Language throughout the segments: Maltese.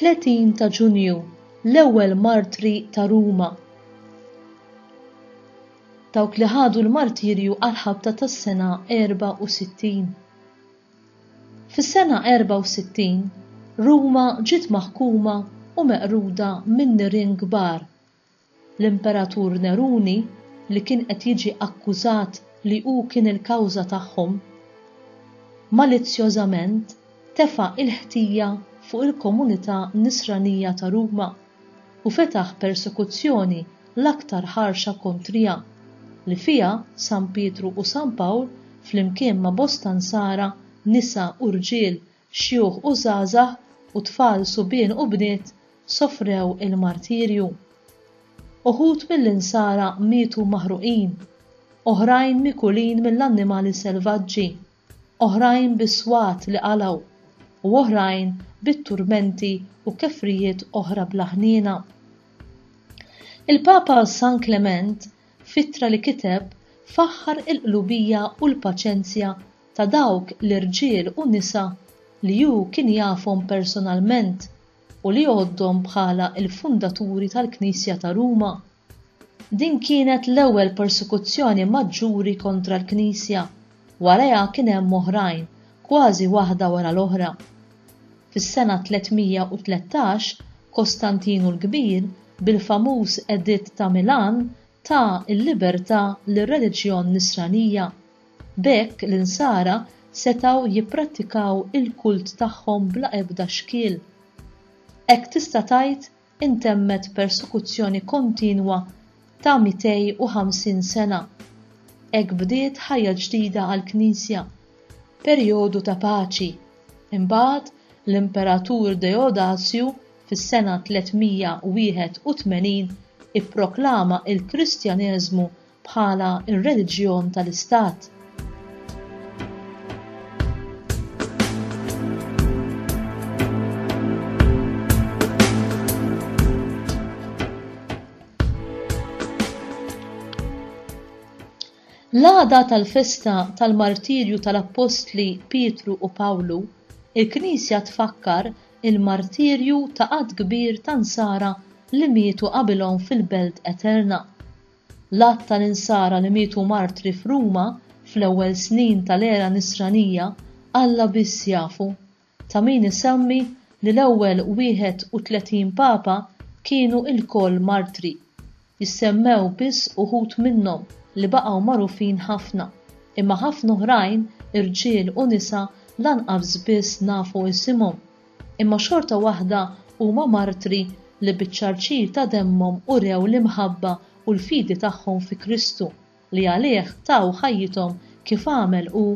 30 ta' Ġunju, l-ewwel martri ta' Ruma. Dawk li ħadu l-martirju għal ħabta tas-sena 64. Fis-sena 64, Ruma ġiet maħkuma u meqruda minn nirien kbar. L-Imperatur Neruni, li kien qed jiġi akkużat li hu kien il-kawża tagħhom, malizzjożament tefa' il-ħtija fuq il-komunità Nisranija ta' Ruma. u fetaħ persekuzzjoni l-aktar ħarxa kontrija, li fiha San Pietru u San Pawl, flimkien ma' bosta nsara, nisa u rġiel, xjuħ u żgħażagħ, u tfal subien u bniet, sofrew il-martirju. Uħud mill-insara mietu maħruqin, oħrajn mikulin mill-annimali selvaġġi. oħrajn bis-swat li qalgħu, u oħrajn bit-turmenti u kefrijiet oħra bla ħniena. Il-Papa San Klement, f'ittra li kiteb, faħħar il-qlubija u l-paċenzja ta' dawk l-irġiel u nisa li hu kien jafhom personalment u li jgħoddhom bħala l-fundaturi tal-Knisja ta' Ruma. Din kienet l-ewwel persekuzzjoni maġġuri kontra l-Knisja, warajha kien hemm oħrajn, kważi waħda wara l-oħra. Fis-sena 313, Kostantinu l-Kbir, bil-famuż Editt ta' Milan, ta l-libertà lir-reliġjon Nisranija. B'hekk l-Insara setgħu jipprattikaw il-kult tagħhom bla ebda xkiel. Hekk tista' tgħid intemmet persekuzzjoni kontinwa ta' 250 sena. Hekk bdiet ħajja ġdida għall-Knisja, perjodu ta' paċi. Imbagħad, l-Imperatur Deodazju, fis-sena 381, ipproklama l-Kristjaneżmu bħala r-reliġjon tal-istat. L-għada tal-festa tal-martirju tal-appostli Pietru u Pawlu, il-Knisja tfakkar il-martirju ta' għadd kbir ta' Nsara li mietu qabilhom fil-Belt Eterna. L-għadd tal-insara li mietu martri f'Ruma fl-ewwel snin tal-era Nisranija Alla biss jafu. Ta' min isemmi li l-ewwel 31 Papa kienu ilkoll martri. Jissemmew biss uħud minnhom li baqgħu magħrufin ħafna, imma ħafna oħrajn, irġiel u nisa lanqas biss nafu isimhom Imma xorta waħda huma martri li biċ-ċarċir ta' demmhom urew l-imħabba u l-fidi tagħhom fi Kristu, li għalih taw ħajjithom kif għamel hu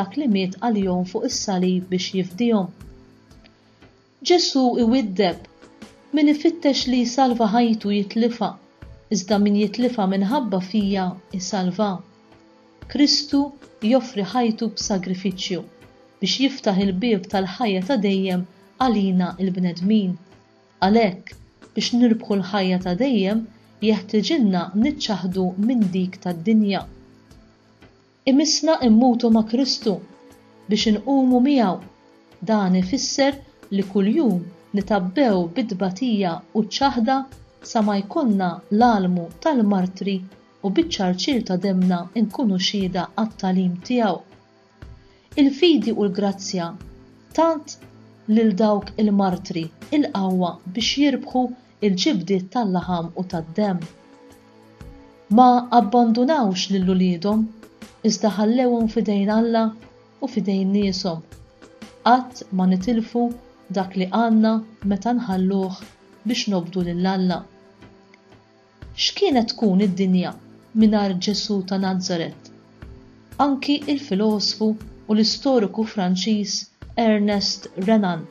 dak li miet għalihom fuq is-salib biex jifdihom. Ġesù iwiddeb, Min ifittex li jsalva ħajtu jitlifha, iżda min jitlifha minħabba fija jsalvha. Kristu joffri ħajtu b'sagrifiċċju biex jiftaħ il-bieb tal-ħajja ta' dejjem għalina l-bnedmin. Għalhekk, biex nirbħu l-ħajja ta' dejjem, jeħtiġilna niċċaħħdu minn dik tad-dinja. Imissna immutu ma' Kristu biex inqumu miegħu. Dan ifisser li kuljum nitgħabbew bit-tbatija u ċ-ċaħda sa ma jkollna l-għalmu tal-martri u biċ-ċarċir ta' demmna nkunu xhieda għat-tagħlim tiegħu. Il-fidi u l-grazzja tat lil dawk il-martri l-qawwa biex jirbħu l-ġibdiet tal-laħam u tad-demm. Ma abbandunawx lil uliedhom, iżda ħallewhom f'idejn Alla u f'idejn nieshom. Qatt ma nitilfu dak li għandna meta nħalluh biex nobdu lil Alla. X'kienet tkun id-dinja mingħajr Ġesù ta' Nazaret? Anki l-filosfu u l-istoriku Franċiż Ernest Renan,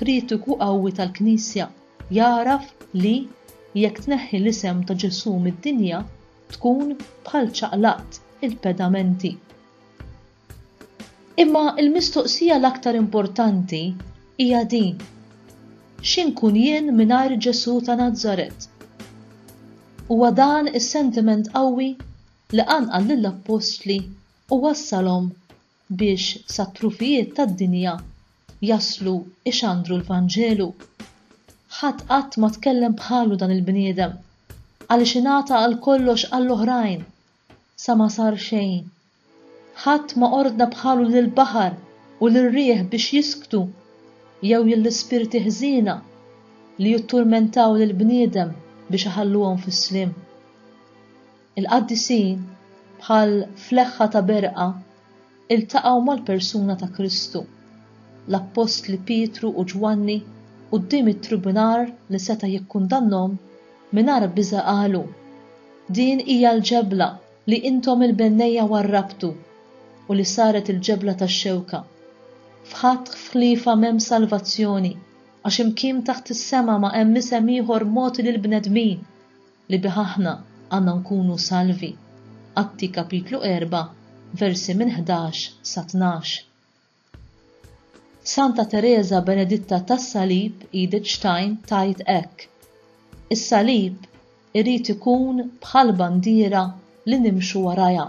kritiku qawwi tal-Knisja, jagħraf li jekk tneħħi l-isem ta' Ġesù mid-dinja tkun bħal ċaqlaqt il-pedamenti. Imma l-mistoqsija l-aktar importanti hija din, Xi nkun jien mingħajr Ġesù ta' Nazaret? Huwa dan is-sentiment qawwi li qanqal lill-appostli u wassalhom biex sat-trufijiet tad-dinja jaslu jxandru l-Vanġelu. Ħadd qatt ma tkellem bħalu dan il-bniedem, għaliex ingħata għal kollox għall-oħrajn Sa ma sar xejn. Ħadd ma ordna bħalu lill-baħar u lir-riħ biex jisktu, jew lill-ispirti ħżiena li jitturmentaw lill-bniedem biex iħalluhom fis-sliem. Il-qaddisin, bħal fleħħa ta' berqa, Iltaqgħu mal-persuna ta' Kristu, l-appostli Pietru u Ġwanni quddiem it-tribunar li seta' jikkundannhom mingħajr biża' qalu, Din hija l-ġebla li intom il-bennejja warrabtu u li saret il-ġebla tax-xewka. F'ħadd ħliefha m'hemm salvazzjoni, għax imkien taħt is-sema ma hemm isem ieħor mogħti lill-bnedmin li bih aħna għandna nkunu salvi, Atti kapitlu erbgħa, versi minn ħdax sa tnax. Santa Tereża Beneditta tas-Salib Edith Stein tgħid hekk, Is-salib irid ikun bħall-bandiera li nimxu warajha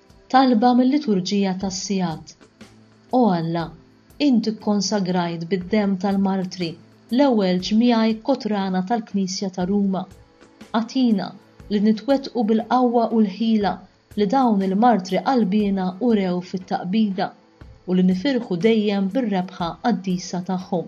Talba mil-Liturġija tas-Sigħat. O Alla, int kkonsagrajt bid-demm tal-martri l-ewwel ġmiegħi kotrana tal-Knisja ta' Ruma. Agħtina li nitwettqu bil-qawwa u l-ħila li dawn il-martri qalbiena urew fit-Taqbida u li nifirħu dejjem bir-rebħa qaddisa tagħhom.